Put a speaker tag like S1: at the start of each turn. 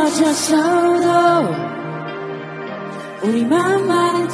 S1: 떨어졌어도 우리 맘만은